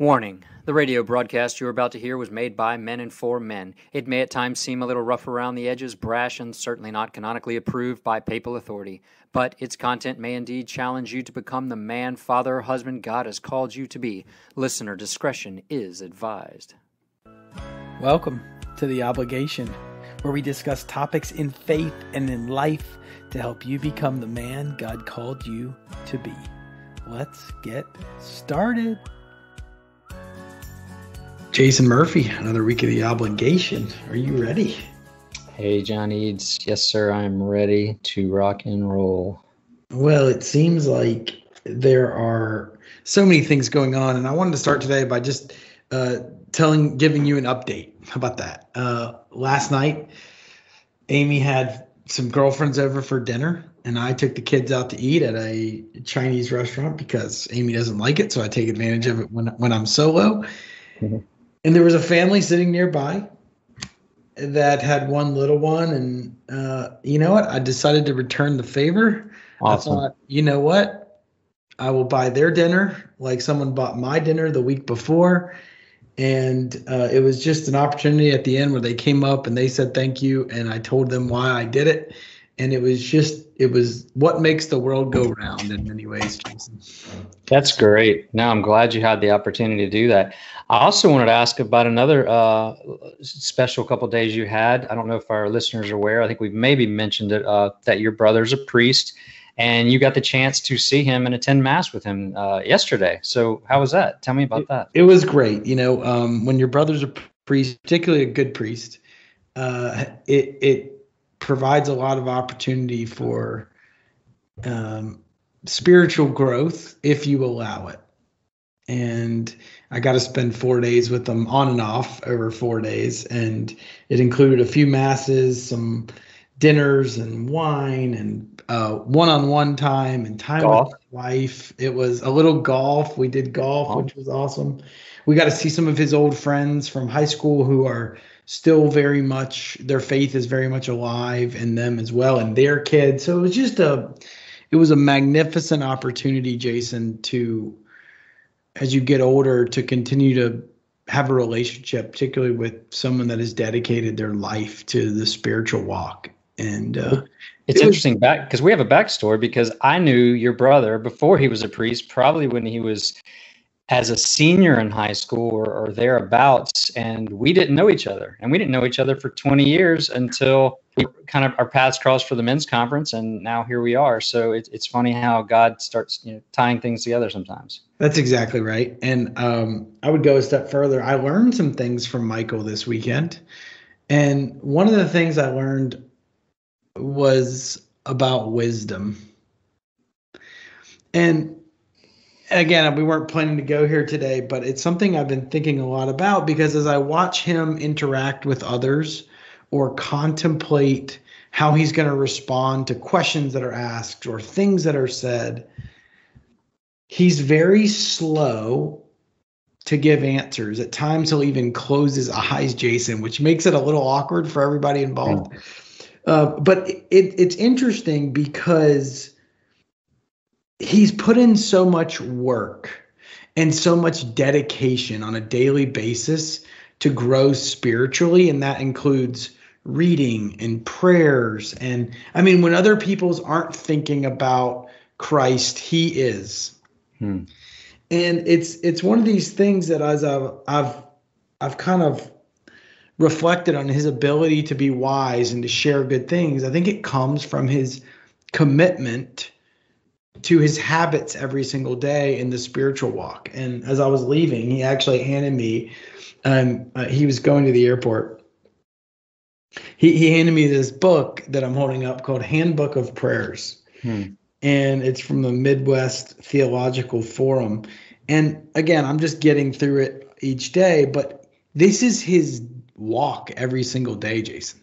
Warning The radio broadcast you are about to hear was made by men and for men. It may at times seem a little rough around the edges, brash, and certainly not canonically approved by papal authority. But its content may indeed challenge you to become the man, father, husband God has called you to be. Listener discretion is advised. Welcome to The Obligation, where we discuss topics in faith and in life to help you become the man God called you to be. Let's get started. Jason Murphy, another week of the obligation. Are you ready? Hey, John Eades. Yes, sir. I'm ready to rock and roll. Well, it seems like there are so many things going on, and I wanted to start today by just uh, telling, giving you an update. How about that? Uh, last night, Amy had some girlfriends over for dinner, and I took the kids out to eat at a Chinese restaurant because Amy doesn't like it, so I take advantage of it when when I'm solo. And there was a family sitting nearby that had one little one and uh, you know what? I decided to return the favor. Awesome. i thought you know what? I will buy their dinner like someone bought my dinner the week before. And uh, it was just an opportunity at the end where they came up and they said thank you and i told them why i did it and it was just it was what makes the world go round in many ways jason. That's great. Now i'm glad you had the opportunity to do that. I also wanted to ask about another uh, special couple days you had. I don't know if our listeners are aware. I think we've maybe mentioned it uh, that your brother's a priest and you got the chance to see him and attend mass with him uh, yesterday. So how was that? Tell me about it, that. it was great. You know um, when your brother's a priest particularly a good priest uh, it it provides a lot of opportunity for um, spiritual growth if you allow it. And I got to spend four days with them on and off over four days. And it included a few masses, some dinners and wine and uh, one-on-one time and time golf. with wife. It was a little golf. We did golf, oh. which was awesome. We got to see some of his old friends from high school who are still very much their faith is very much alive in them as well and their kids. So it was just a it was a magnificent opportunity, Jason, to as you get older to continue to have a relationship, particularly with someone that has dedicated their life to the spiritual walk. And uh, it's it interesting was, back because we have a backstory because I knew your brother before he was a priest, probably when he was as a senior in high school or, or, thereabouts, and we didn't know each other. And we didn't know each other for 20 years until we kind of our paths crossed for the men's conference, and now here we are. So it, it's funny how God starts you know, tying things together sometimes. That's exactly right. And um, I would go a step further. I learned some things from Michael this weekend. And one of the things I learned was about wisdom. And again, we weren't planning to go here today, but it's something I've been thinking a lot about because as I watch him interact with others or contemplate how he's going to respond to questions that are asked or things that are said, he's very slow to give answers. At times, he'll even close his eyes, Jason, which makes it a little awkward for everybody involved. Uh, but it, it's interesting because he's put in so much work and so much dedication on a daily basis to grow spiritually and that includes reading and prayers and i mean when other people's aren't thinking about christ he is hmm. and it's it's one of these things that as i've i've i've kind of reflected on his ability to be wise and to share good things i think it comes from his commitment to his habits every single day in the spiritual walk. And as I was leaving, he actually handed me, um, uh, he was going to the airport. He, he handed me this book that I'm holding up called Handbook of Prayers. Hmm. And it's from the Midwest Theological Forum. And again, I'm just getting through it each day, but this is his walk every single day, Jason.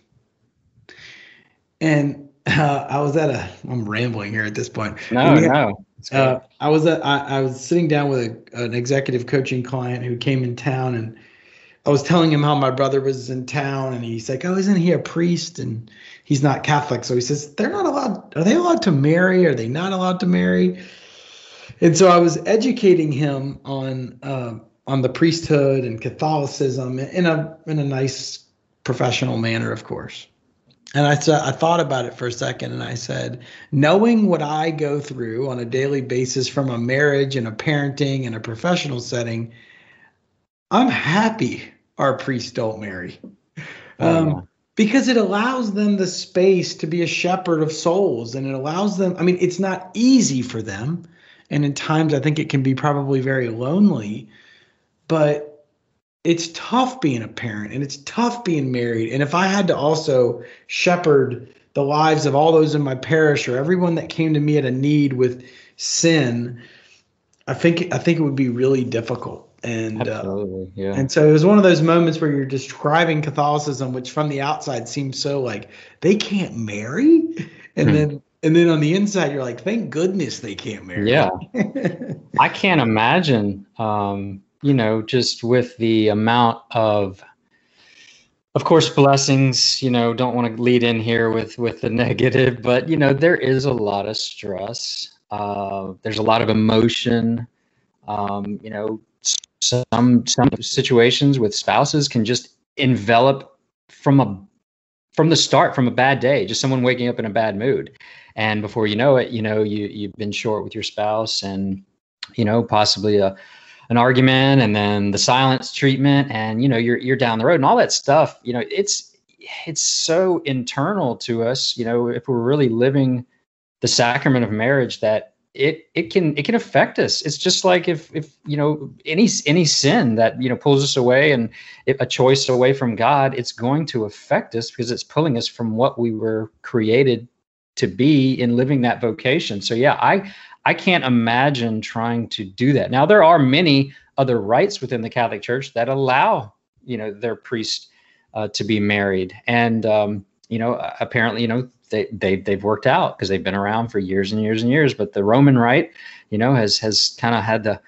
And uh, I was at a. I'm rambling here at this point. No, had, no. Uh, I was at, I, I, was sitting down with a, an executive coaching client who came in town, and I was telling him how my brother was in town, and he's like, "Oh, isn't he a priest?" And he's not Catholic, so he says, "They're not allowed. Are they allowed to marry? Are they not allowed to marry?" And so I was educating him on uh, on the priesthood and Catholicism in a in a nice professional manner, of course. And I, I thought about it for a second and I said, knowing what I go through on a daily basis from a marriage and a parenting and a professional setting, I'm happy our priests don't marry. Oh, um. Because it allows them the space to be a shepherd of souls and it allows them, I mean, it's not easy for them. And in times, I think it can be probably very lonely, but it's tough being a parent and it's tough being married. And if I had to also shepherd the lives of all those in my parish or everyone that came to me at a need with sin, I think I think it would be really difficult. And uh, yeah. And so it was one of those moments where you're describing Catholicism, which from the outside seems so like they can't marry, and hmm. then and then on the inside you're like, thank goodness they can't marry. Yeah, I can't imagine. Um, you know, just with the amount of of course blessings you know don't want to lead in here with with the negative but you know there is a lot of stress. Uh, there's a lot of emotion. Um, you know some some situations with spouses can just envelop from a from the start from a bad day just someone waking up in a bad mood. And before you know it you know you you've been short with your spouse and you know possibly a an argument and then the silence treatment and you know you're you're down the road and all that stuff you know it's it's so internal to us you know if we're really living the sacrament of marriage that it it can it can affect us. It's just like if if you know any any sin that you know pulls us away and a choice away from god it's going to affect us because it's pulling us from what we were created to be in living that vocation. So yeah i I can't imagine trying to do that. Now, there are many other rites within the Catholic Church that allow, you know, their priest uh, to be married, and um, you know, apparently, you know, they they they've worked out because they've been around for years and years and years. But the Roman rite, you know, has has kind of had the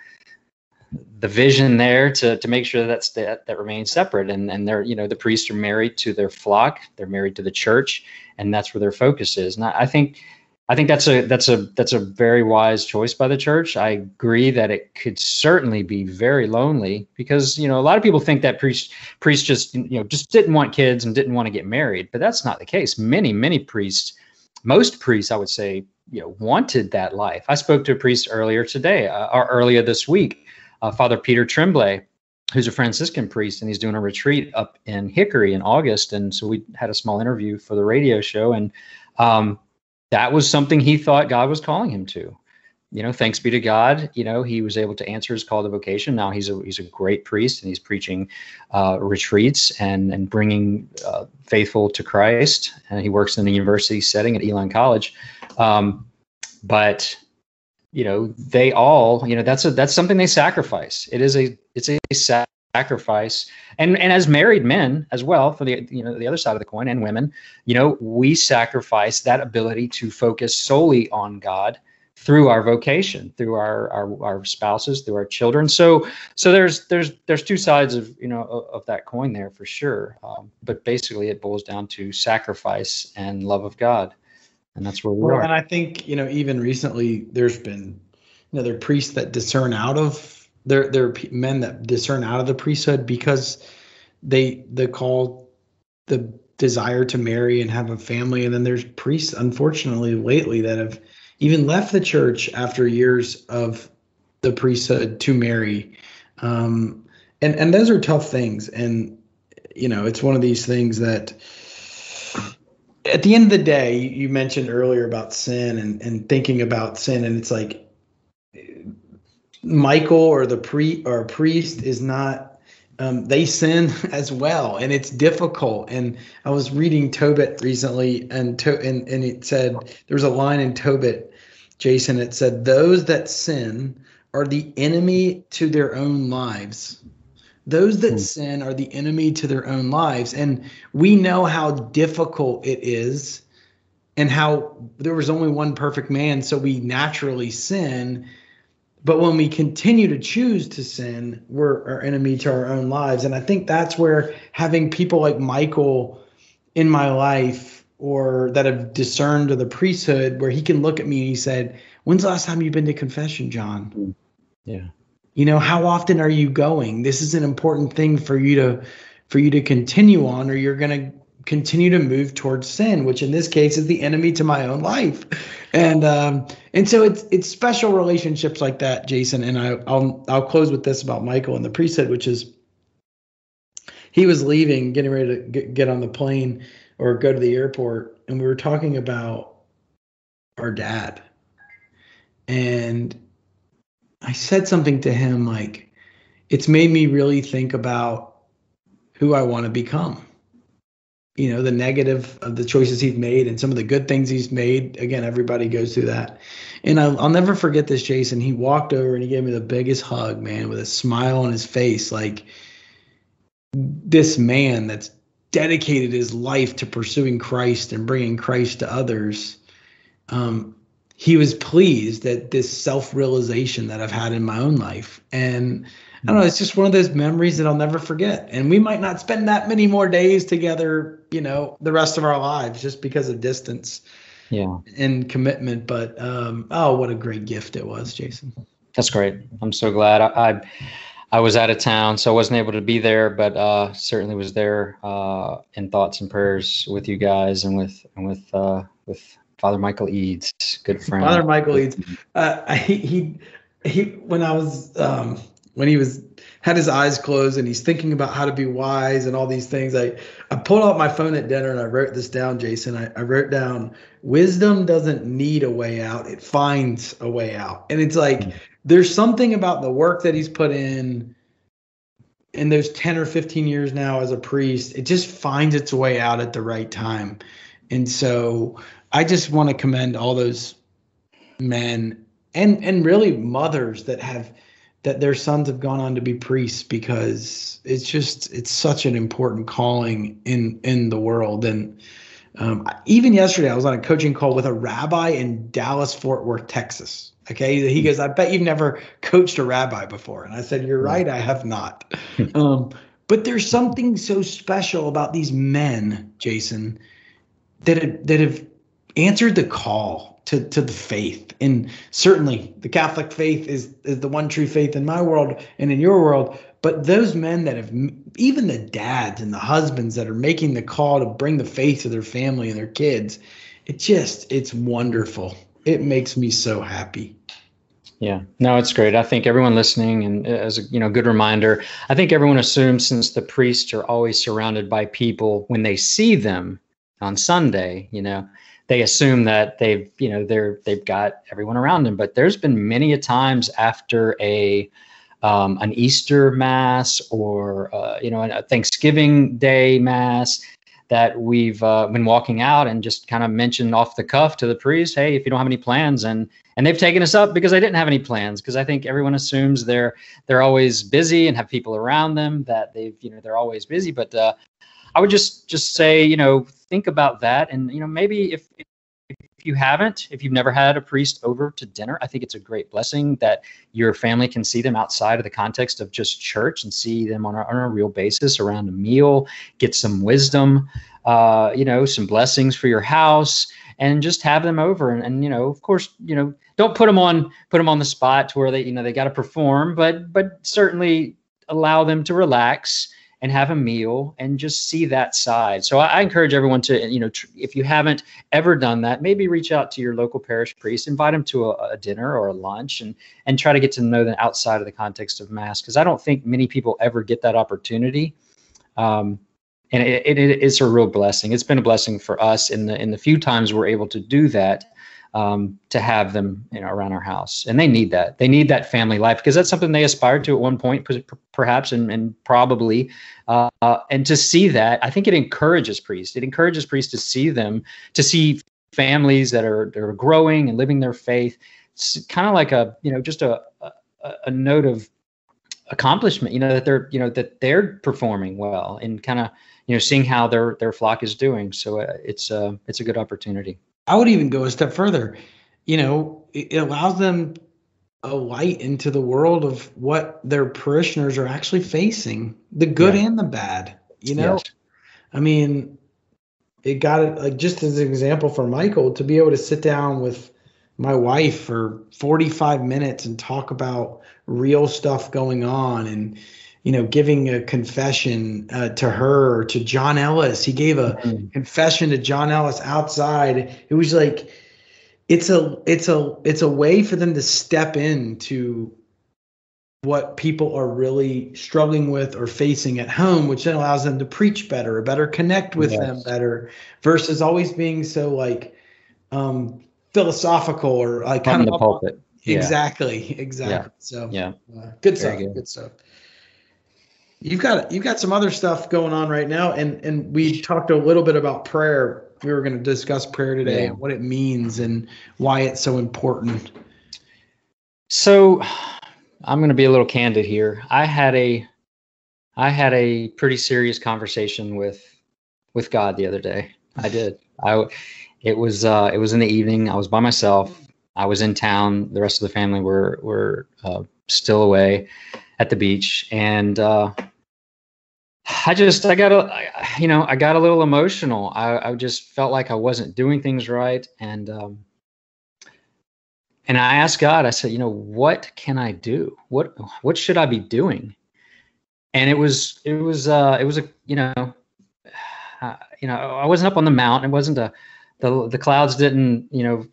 the vision there to to make sure that's that that remains separate and and they're you know the priests are married to their flock they're married to the church and that's where their focus is and I, I think I think that's a that's a that's a very wise choice by the church. I agree that it could certainly be very lonely because you know a lot of people think that priests priests just you know just didn't want kids and didn't want to get married, but that's not the case. Many many priests, most priests, I would say, you know, wanted that life. I spoke to a priest earlier today uh, or earlier this week, uh, Father Peter Tremblay, who's a Franciscan priest, and he's doing a retreat up in Hickory in August, and so we had a small interview for the radio show and. Um, that was something he thought God was calling him to. You know, thanks be to God, you know, he was able to answer his call to vocation. Now he's a he's a great priest and he's preaching uh, retreats and and bringing uh, faithful to Christ. And he works in a university setting at Elon College. Um, but you know, they all, you know, that's a that's something they sacrifice. It is a it's a sacrifice. And and as married men as well for the you know the other side of the coin and women you know we sacrifice that ability to focus solely on god through our vocation through our our, our spouses through our children. So so there's there's there's two sides of you know of, of that coin there for sure. Um, but basically it boils down to sacrifice and love of god. And that's where we well, are. and i think you know even recently there's been you know there are priests that discern out of there there are men that discern out of the priesthood because they they call the desire to marry and have a family. And then there's priests unfortunately lately that have even left the church after years of the priesthood to marry. Um, and and those are tough things. And you know it's one of these things that at the end of the day you mentioned earlier about sin and and thinking about sin. And it's like Michael or the pre or priest is not um, they sin as well, and it's difficult. And I was reading Tobit recently, and to, and and it said there was a line in Tobit, Jason. It said those that sin are the enemy to their own lives. Those that hmm. sin are the enemy to their own lives, and we know how difficult it is, and how there was only one perfect man, so we naturally sin but when we continue to choose to sin, we're our enemy to our own lives. And I think that's where having people like Michael in my life or that have discerned to the priesthood, where he can look at me and he said, When's the last time you've been to confession, John? Yeah. You know, how often are you going? This is an important thing for you to for you to continue on, or you're going to continue to move towards sin, which in this case is the enemy to my own life. And um, and so it's it's special relationships like that, Jason. And I, I'll I'll close with this about Michael and the priesthood, which is he was leaving, getting ready to get, get on the plane or go to the airport, and we were talking about our dad. And I said something to him like, it's made me really think about who I want to become. You know, the negative of the choices he's made and some of the good things he's made. Again, everybody goes through that. And I'll, I'll never forget this, Jason. He walked over and he gave me the biggest hug, man, with a smile on his face. Like this man that's dedicated his life to pursuing Christ and bringing Christ to others. Um, he was pleased at this self realization that I've had in my own life. And I don't know, it's just one of those memories that I'll never forget. And we might not spend that many more days together, you know, the rest of our lives just because of distance yeah and commitment. But um, oh, what a great gift it was, Jason. That's great. I'm so glad. I, I, I was out of town, so I wasn't able to be there, but uh, certainly was there uh, in thoughts and prayers with you guys and with and with uh, with Father Michael Eades, good friend. Father Michael Eades. Uh, he, he, he, when I was, um, when he was, had his eyes closed and he's thinking about how to be wise and all these things. I, I pulled out my phone at dinner and I wrote this down, Jason. I, I wrote down, wisdom doesn't need a way out. It finds a way out. And it's like, mm-hmm. there's something about the work that he's put in, in those 10 or 15 years now as a priest, it just finds its way out at the right time. And so I just want to commend all those men and and really mothers that have that their sons have gone on to be priests because it's just it's such an important calling in in the world. And um, even yesterday i was on a coaching call with a rabbi in dallas fort worth texas. Okay? He goes i bet you've never coached a rabbi before. And i said you're right i have not. Um, but there's something so special about these men jason that have, that have answered the call to, to the faith. And certainly the Catholic faith is, is the one true faith in my world and in your world. But those men that have, even the dads and the husbands that are making the call to bring the faith to their family and their kids, it just, it's wonderful. It makes me so happy. Yeah, no, it's great. I think everyone listening, and as a you know, good reminder, I think everyone assumes since the priests are always surrounded by people when they see them on Sunday, you know, they assume that they've you know they're they've got everyone around them. But there's been many a times after a um, an Easter mass or uh, you know a Thanksgiving Day mass that we've uh, been walking out and just kind of mentioned off the cuff to the priest, hey, if you don't have any plans, and and they've taken us up because they didn't have any plans because I think everyone assumes they're they're always busy and have people around them that they've you know they're always busy, but uh, I would just just say, you know, think about that, and you know, maybe if if you haven't, if you've never had a priest over to dinner, I think it's a great blessing that your family can see them outside of the context of just church and see them on a, on a real basis around a meal, get some wisdom, uh, you know, some blessings for your house, and just have them over. And, and you know, of course, you know, don't put them on put them on the spot to where they you know they got to perform, but but certainly allow them to relax and have a meal and just see that side. So I, I encourage everyone to, you know, tr- if you haven't ever done that, maybe reach out to your local parish priest, invite them to a, a dinner or a lunch, and and try to get to know them outside of the context of mass, because I don't think many people ever get that opportunity. Um, and it, it, it is a real blessing. It's been a blessing for us in the in the few times we're able to do that um, to have them you know, around our house. And they need that. They need that family life because that's something they aspired to at one point, perhaps, and, and probably. Uh, and to see that, I think it encourages priests. It encourages priests to see them, to see families that are that are growing and living their faith. It's kind of like a you know just a, a, a note of accomplishment. You know that they're you know that they're performing well and kind of you know seeing how their their flock is doing. So uh, it's uh, it's a good opportunity. I would even go a step further. You know, it allows them a light into the world of what their parishioners are actually facing, the good yeah. and the bad. You know, yes. I mean, it got it like just as an example for Michael to be able to sit down with my wife for 45 minutes and talk about real stuff going on and you know giving a confession uh, to her or to john ellis he gave a mm-hmm. confession to john ellis outside it was like it's a it's a it's a way for them to step into what people are really struggling with or facing at home, which then allows them to preach better or better connect with yes. them better versus always being so like um, philosophical or like kind of the pulpit. Yeah. Exactly. Exactly. Yeah. So yeah, uh, good stuff. Good. good. stuff. You've got you've got some other stuff going on right now, and and we talked a little bit about prayer. We were going to discuss prayer today yeah. and what it means and why it's so important. So I'm going to be a little candid here. I had a I had a pretty serious conversation with with God the other day. I did. I it was uh, it was in the evening. I was by myself. I was in town. The rest of the family were were uh, still away at the beach, and uh, I just I got a you know I got a little emotional. I, I just felt like I wasn't doing things right, and um, and I asked God, I said, you know, what can I do? What what should I be doing? And it was it was uh it was a you know uh, you know I wasn't up on the mountain. It wasn't a the the clouds didn't you know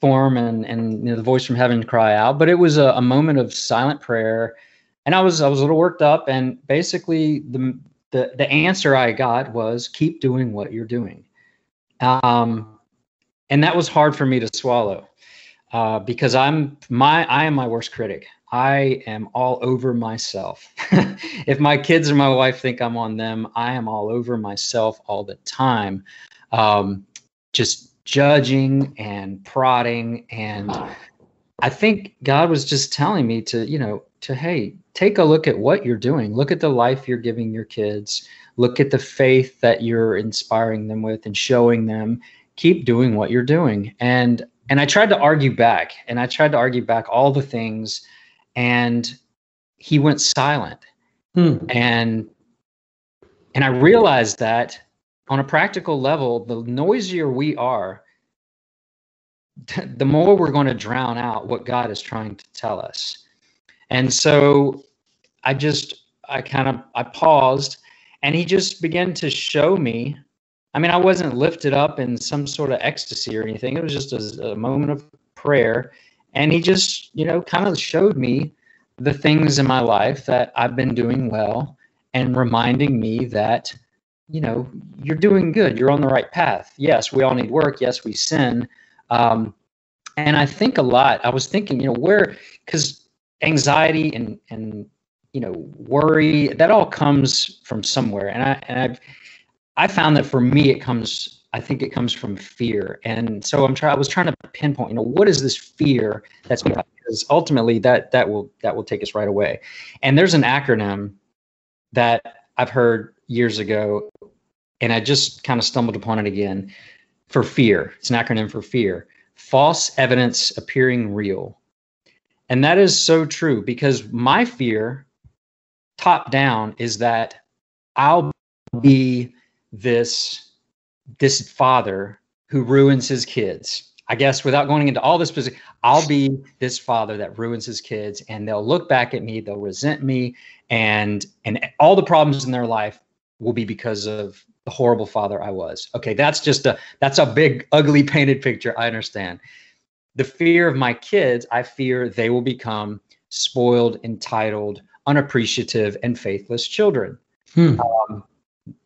form and and you know the voice from heaven cry out, but it was a, a moment of silent prayer. And I was I was a little worked up, and basically the the the answer I got was keep doing what you're doing. Um, and that was hard for me to swallow uh, because I'm my I am my worst critic. I am all over myself. if my kids or my wife think I'm on them, I am all over myself all the time, um, just judging and prodding. And I think God was just telling me to, you know, to hey, take a look at what you're doing. Look at the life you're giving your kids. Look at the faith that you're inspiring them with and showing them. Keep doing what you're doing. And and I tried to argue back and I tried to argue back all the things and he went silent. Hmm. And and I realized that on a practical level, the noisier we are, the more we're going to drown out what God is trying to tell us. And so I just I kind of I paused and he just began to show me I mean, I wasn't lifted up in some sort of ecstasy or anything. It was just a, a moment of prayer. And he just, you know, kind of showed me the things in my life that I've been doing well and reminding me that, you know, you're doing good. You're on the right path. Yes, we all need work. Yes, we sin. Um, and I think a lot. I was thinking, you know, where, because anxiety and, and, you know, worry, that all comes from somewhere. And I, and I've, I found that for me, it comes. I think it comes from fear, and so I'm trying. I was trying to pinpoint. You know, what is this fear that's because ultimately that that will that will take us right away. And there's an acronym that I've heard years ago, and I just kind of stumbled upon it again. For fear, it's an acronym for fear. False evidence appearing real, and that is so true because my fear, top down, is that I'll be this this father who ruins his kids. I guess without going into all this, I'll be this father that ruins his kids, and they'll look back at me, they'll resent me, and and all the problems in their life will be because of the horrible father I was. Okay, that's just a that's a big ugly painted picture. I understand. The fear of my kids, I fear they will become spoiled, entitled, unappreciative, and faithless children. Hmm. Um,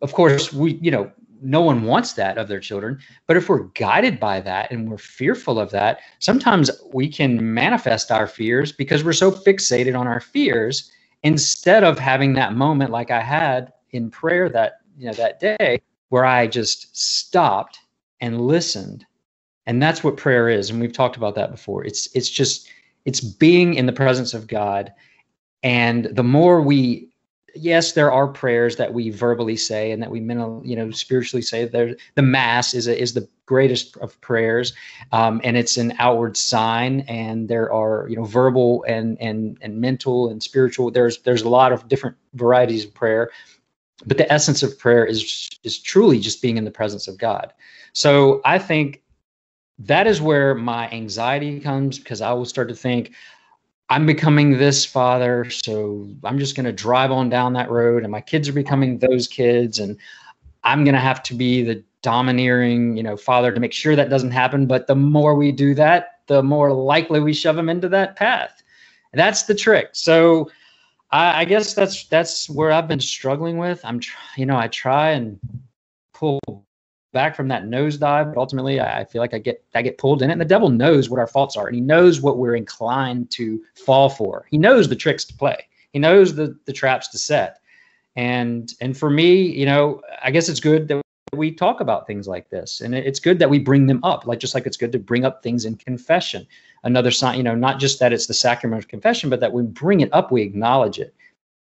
of course, we, you know, no one wants that of their children. But if we're guided by that and we're fearful of that, sometimes we can manifest our fears because we're so fixated on our fears instead of having that moment like I had in prayer that, you know, that day where I just stopped and listened. And that's what prayer is. And we've talked about that before. It's it's just it's being in the presence of God. And the more we yes, there are prayers that we verbally say and that we mental, you know, spiritually say. There, the Mass is a, is the greatest of prayers, um, and it's an outward sign. And there are, you know, verbal and and and mental and spiritual. There's there's a lot of different varieties of prayer, but the essence of prayer is is truly just being in the presence of God. So I think that is where my anxiety comes because I will start to think, I'm becoming this father, so I'm just going to drive on down that road, and my kids are becoming those kids, and I'm going to have to be the domineering, you know, father to make sure that doesn't happen. But the more we do that, the more likely we shove them into that path. And that's the trick. So I, I guess that's that's where I've been struggling with. I'm, tr- you know, I try and pull back from that nosedive, but ultimately I feel like I get I get pulled in it. And the devil knows what our faults are, and he knows what we're inclined to fall for. He knows the tricks to play. He knows the the traps to set. And and for me, you know, I guess it's good that we talk about things like this, and it's good that we bring them up. Like just like it's good to bring up things in confession. Another sign, you know, not just that it's the sacrament of confession, but that we bring it up, we acknowledge it.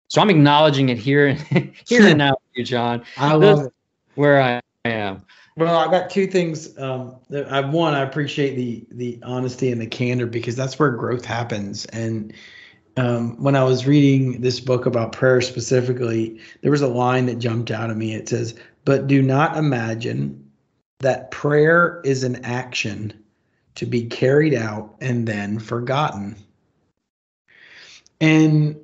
So I'm acknowledging it here, here and now, you John. I love it. Where I am. Well, I've got two things. Um, I one, I appreciate the the honesty and the candor because that's where growth happens. And um, when I was reading this book about prayer specifically, there was a line that jumped out at me. It says, "But do not imagine that prayer is an action to be carried out and then forgotten." And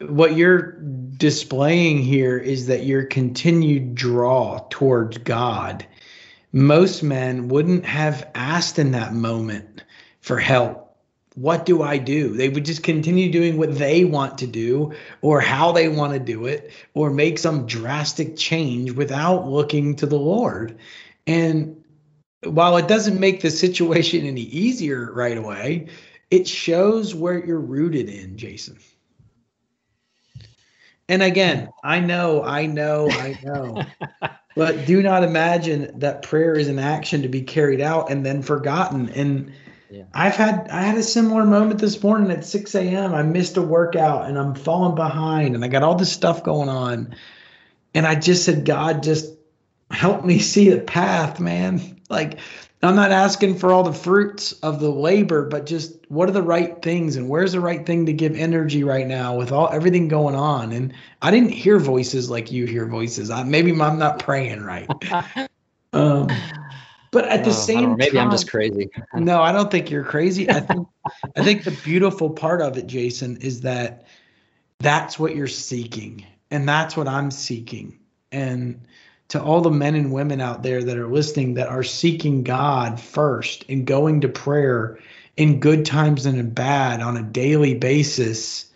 what you're displaying here is that your continued draw towards God most men wouldn't have asked in that moment for help. What do I do? They would just continue doing what they want to do or how they want to do it or make some drastic change without looking to the Lord. And while it doesn't make the situation any easier right away, it shows where you're rooted in, Jason. And again, I know, I know, I know. but do not imagine that prayer is an action to be carried out and then forgotten. And yeah. I've had I had a similar moment this morning at 6 a.m. I missed a workout and I'm falling behind and I got all this stuff going on. And I just said, God, just help me see the path, man. Like I'm not asking for all the fruits of the labor, but just what are the right things and where's the right thing to give energy right now with all everything going on. And I didn't hear voices like you hear voices. I, maybe I'm not praying right. um, but at the oh, same maybe time, I'm just crazy. no, I don't think you're crazy. I think I think the beautiful part of it, Jason, is that that's what you're seeking, and that's what I'm seeking, and to all the men and women out there that are listening that are seeking God first and going to prayer in good times and in bad on a daily basis,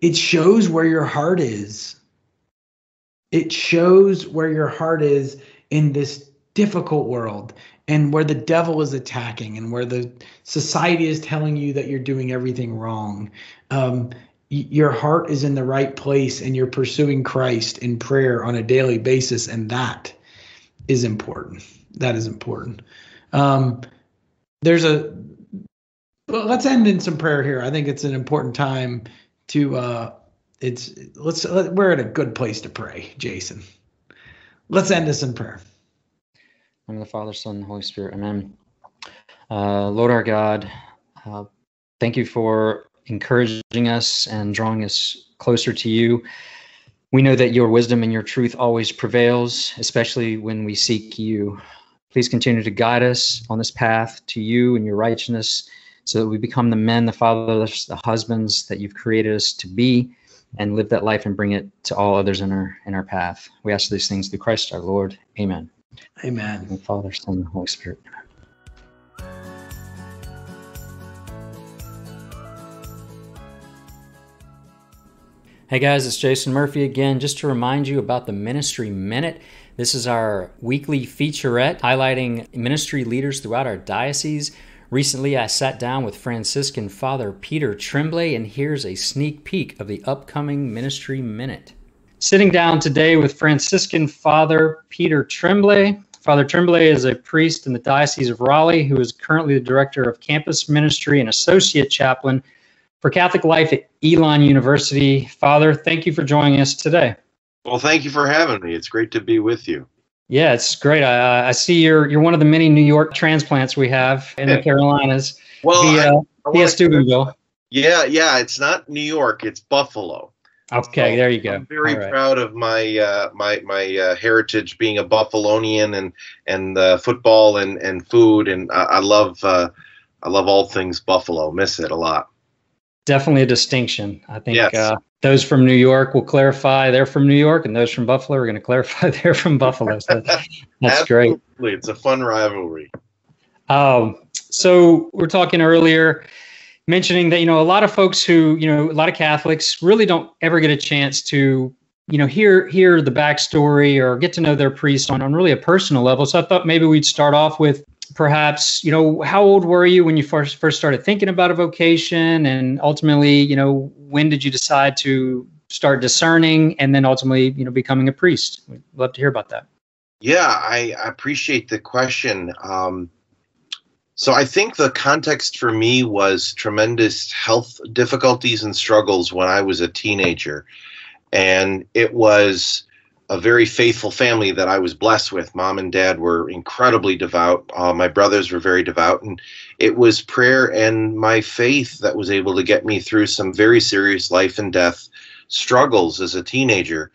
it shows where your heart is. It shows where your heart is in this difficult world and where the devil is attacking and where the society is telling you that you're doing everything wrong. Um, your heart is in the right place and you're pursuing Christ in prayer on a daily basis, and that is important. That is important. Um, there's a well, let's end in some prayer here. I think it's an important time to uh, it's let's let, we're at a good place to pray, Jason. Let's end this in prayer. In the Father, Son, Holy Spirit. Amen. Uh, Lord our God, uh, thank you for encouraging us and drawing us closer to you. We know that your wisdom and your truth always prevails, especially when we seek you. Please continue to guide us on this path to you and your righteousness so that we become the men, the fathers, the husbands that you've created us to be and live that life and bring it to all others in our in our path. We ask these things through Christ our Lord. Amen. Amen. Father, Son, and Holy Spirit. Hey guys, it's Jason Murphy again. Just to remind you about the Ministry Minute. This is our weekly featurette highlighting ministry leaders throughout our diocese. Recently, I sat down with Franciscan Father Peter Tremblay, and here's a sneak peek of the upcoming Ministry Minute. Sitting down today with Franciscan Father Peter Tremblay. Father Tremblay is a priest in the Diocese of Raleigh who is currently the director of campus ministry and associate chaplain for Catholic Life at Elon University. Father, thank you for joining us today. Well, thank you for having me. It's great to be with you. Yeah, it's great. I, I see you're you're one of the many New York transplants we have in the Carolinas. Well, via, I, I via Steubenville. Yeah, yeah. It's not New York. It's Buffalo. Okay, So there you go. I'm very right. proud of my uh, my my uh, heritage, being a Buffalonian, and and uh, football and and food, and I, I love uh, I love all things Buffalo. Miss it a lot. Definitely a distinction. I think Yes. uh, those from New York will clarify they're from New York, and those from Buffalo are going to clarify they're from Buffalo. So that's great. It's a fun rivalry. Um, so we're talking earlier, mentioning that you know a lot of folks who you know a lot of Catholics really don't ever get a chance to you know hear hear the backstory or get to know their priest on on really a personal level. So I thought maybe we'd start off with perhaps you know how old were you when you first first started thinking about a vocation, and ultimately you know when did you decide to start discerning and then ultimately you know becoming a priest? We'd love to hear about that. Yeah, I, I appreciate the question. Um, so I think the context for me was tremendous health difficulties and struggles when I was a teenager. And it was a very faithful family that I was blessed with. Mom and dad were incredibly devout. Uh, my brothers were very devout. And it was prayer and my faith that was able to get me through some very serious life and death struggles as a teenager.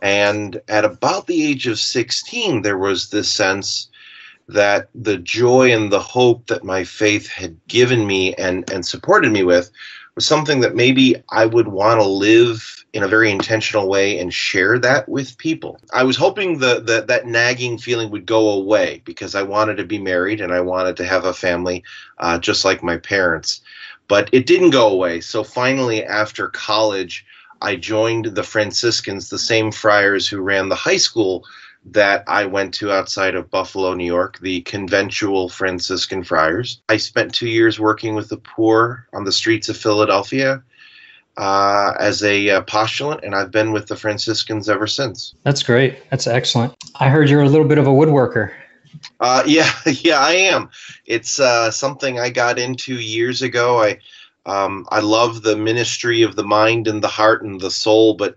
And at about the age of 16, there was this sense that the joy and the hope that my faith had given me and, and supported me with something that maybe I would want to live in a very intentional way and share that with people. I was hoping that that nagging feeling would go away because I wanted to be married and I wanted to have a family uh, just like my parents. But it didn't go away. So finally, after college, I joined the Franciscans, the same friars who ran the high school that I went to outside of Buffalo, New York, the conventual Franciscan friars. I spent two years working with the poor on the streets of Philadelphia uh, as a uh, postulant, and I've been with the Franciscans ever since. That's great. That's excellent. I heard you're a little bit of a woodworker. Uh, yeah, yeah, I am. It's uh, something I got into years ago. I um, I love the ministry of the mind and the heart and the soul, but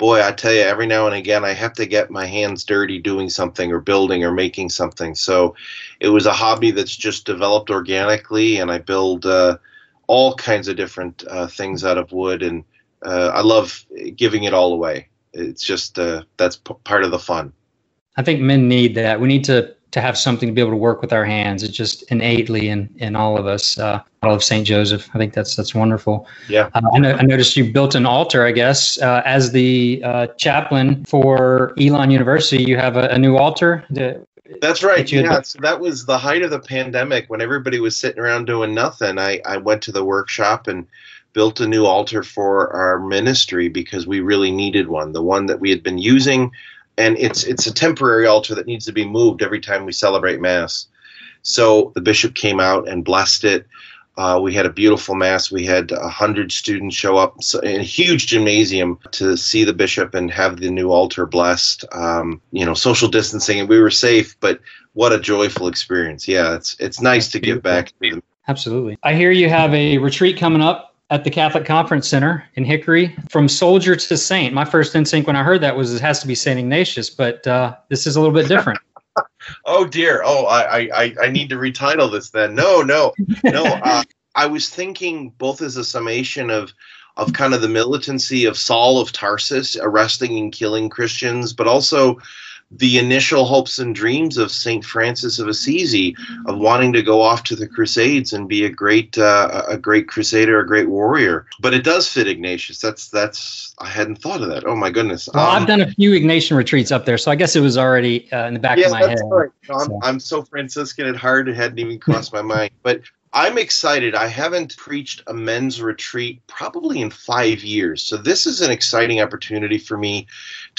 boy, I tell you, every now and again, I have to get my hands dirty doing something or building or making something. So it was a hobby that's just developed organically, and I build uh, all kinds of different uh, things out of wood, and uh, I love giving it all away. It's just uh, that's p- part of the fun. I think men need that. We need to to have something to be able to work with our hands. It's just innately in in all of us. Uh, model of Saint Joseph. I think that's that's wonderful. Yeah. Uh, I, know, I noticed you built an altar. I guess uh, as the uh, chaplain for Elon University, you have a, a new altar. That's right. that Yeah. So that was the height of the pandemic when everybody was sitting around doing nothing. I, I went to the workshop and built a new altar for our ministry because we really needed one. The one that we had been using, and it's it's a temporary altar that needs to be moved every time we celebrate Mass. So the bishop came out and blessed it. Uh, we had a beautiful mass. We had a hundred students show up so- in a huge gymnasium to see the bishop and have the new altar blessed. Um, you know, social distancing, and we were safe, but what a joyful experience! Yeah, it's it's nice to give back to Absolutely. I hear you have a retreat coming up at the Catholic Conference Center in Hickory, from soldier to saint. My first instinct when I heard that was it has to be Saint Ignatius, but uh, this is a little bit different. Oh dear. Oh, I, I, I need to retitle this then. No, no, no. Uh, I was thinking both as a summation of, of kind of the militancy of Saul of Tarsus, arresting and killing Christians, but also the initial hopes and dreams of Saint Francis of Assisi of wanting to go off to the Crusades and be a great uh, a great crusader, a great warrior. But it does fit Ignatius. That's that's I hadn't thought of that. Oh my goodness. Well, Um, I've done a few Ignatian retreats up there, so I guess it was already uh, in the back yeah, of my that's head. right. I'm, So- I'm so Franciscan at heart, it hadn't even crossed my mind. But I'm excited. I haven't preached a men's retreat probably in five years. So this is an exciting opportunity for me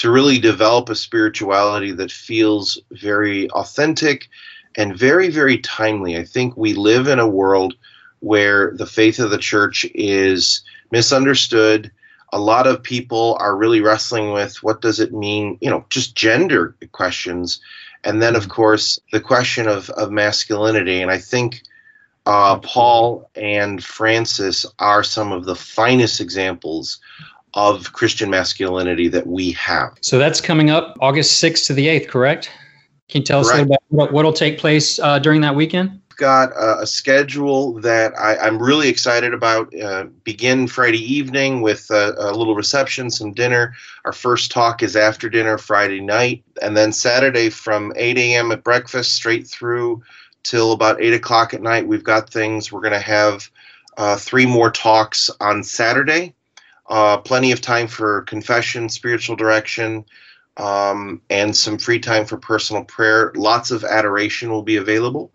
to really develop a spirituality that feels very authentic and very, very timely. I think we live in a world where the faith of the church is misunderstood. A lot of people are really wrestling with what does it mean, you know, just gender questions. And then, of course, the question of, of masculinity. And I think uh, Paul and Francis are some of the finest examples of Christian masculinity that we have. So that's coming up August 6th to the 8th, correct? Can you tell us a little bit what what'll take place uh, during that weekend? got a, a schedule that I, am really excited about. Uh, begin Friday evening with a, a, little reception, some dinner. Our first talk is after dinner Friday night, and then Saturday from 8 a.m. at breakfast straight through till about 8 o'clock at night. We've got things. We're going to have uh, three more talks on Saturday. Uh, plenty of time for confession, spiritual direction, um, and some free time for personal prayer. Lots of adoration will be available.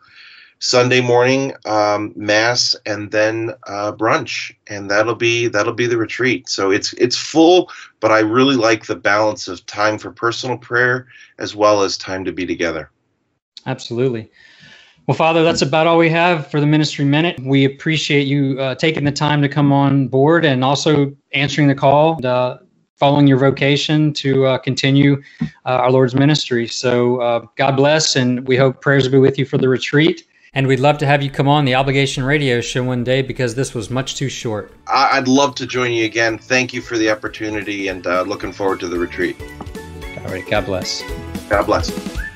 Sunday morning um, mass and then uh, brunch, and that'll be that'll be the retreat. So it's it's full, but I really like the balance of time for personal prayer as well as time to be together. Absolutely. Well, Father, that's about all we have for the Ministry Minute. We appreciate you uh, taking the time to come on board and also answering the call, and, uh, following your vocation to uh, continue uh, our Lord's ministry. So, uh, God bless, and we hope prayers will be with you for the retreat. And we'd love to have you come on the Obligation Radio show one day because this was much too short. I'd love to join you again. Thank you for the opportunity and uh, looking forward to the retreat. All right. God bless. God bless.